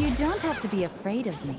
You don't have to be afraid of me.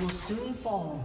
Will soon fall.